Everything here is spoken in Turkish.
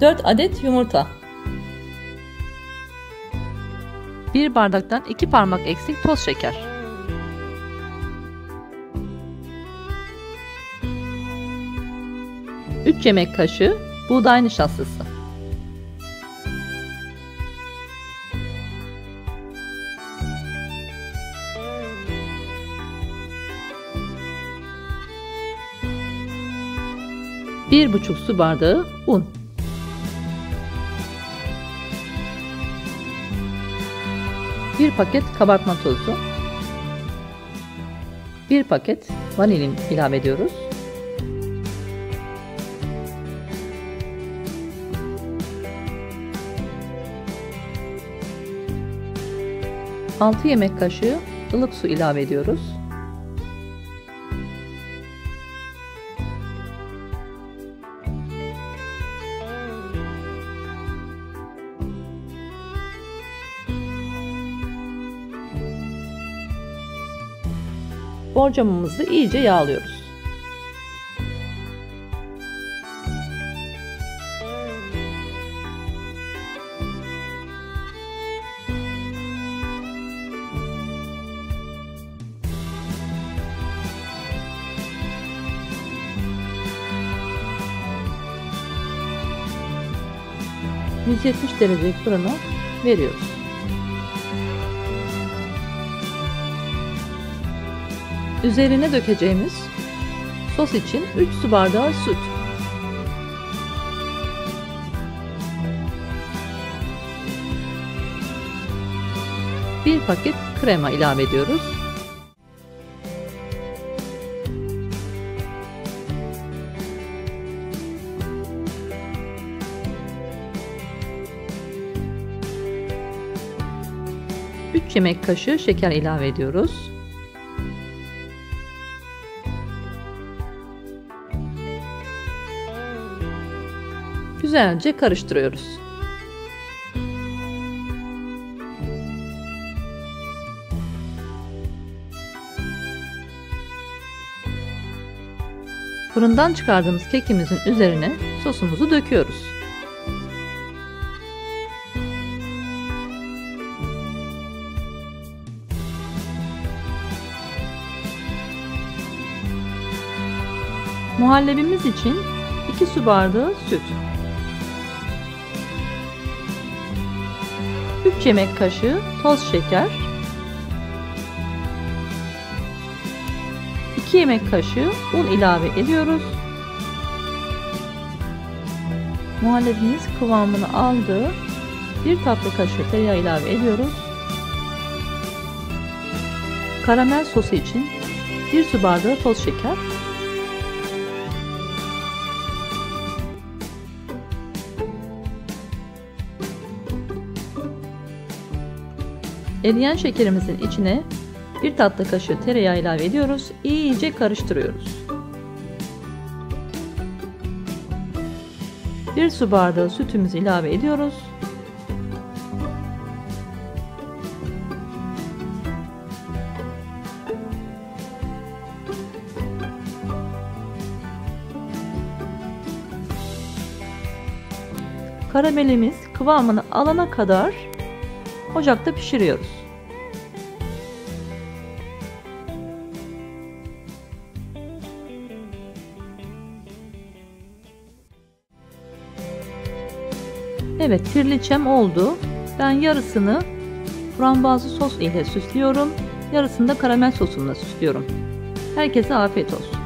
4 adet yumurta. 1 bardaktan 2 parmak eksik toz şeker. Üç yemek kaşığı buğday nişastası. Bir buçuk su bardağı un. Bir paket kabartma tozu. Bir paket vanilin ilave ediyoruz. Altı yemek kaşığı ılık su ilave ediyoruz. Borcamımızı iyice yağlıyoruz. ...170 derece fırına veriyoruz. Üzerine dökeceğimiz sos için 3 su bardağı süt. Bir paket krema ilave ediyoruz. Üç yemek kaşığı şeker ilave ediyoruz. Güzelce karıştırıyoruz. Fırından çıkardığımız kekimizin üzerine sosumuzu döküyoruz. Muhallebimiz için 2 su bardağı süt. 3 yemek kaşığı toz şeker, 2 yemek kaşığı un ilave ediyoruz. Muhallebimiz kıvamını aldı. 1 tatlı kaşığı tereyağı ilave ediyoruz. Karamel sosu için 1 su bardağı toz şeker, Eriyen şekerimizin içine bir tatlı kaşığı tereyağı ilave ediyoruz. İyice karıştırıyoruz. Bir su bardağı sütümüzü ilave ediyoruz. Karamelimiz kıvamını alana kadar ocakta pişiriyoruz. Evet tirliçem oldu. Ben yarısını frambuazlı sos ile süslüyorum. Yarısını da karamel sosumla süslüyorum. Herkese afiyet olsun.